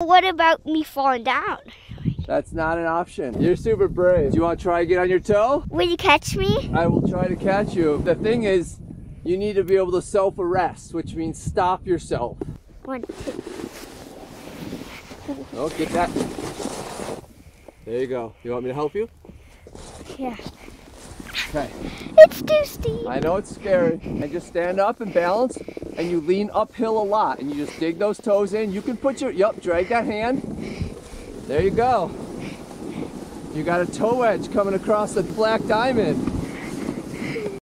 What about me falling down? That's not an option. You're super brave. Do you want to try to get on your toe? Will you catch me? I will try to catch you. The thing is, you need to be able to self-arrest, which means stop yourself. One, two. Oh, get that. There you go. You want me to help you? Yeah. Okay. It's too steep. I know it's scary. And just stand up and balance, and you lean uphill a lot, and you just dig those toes in. You can put your, yep, drag that hand. There you go. You got a toe edge coming across the black diamond.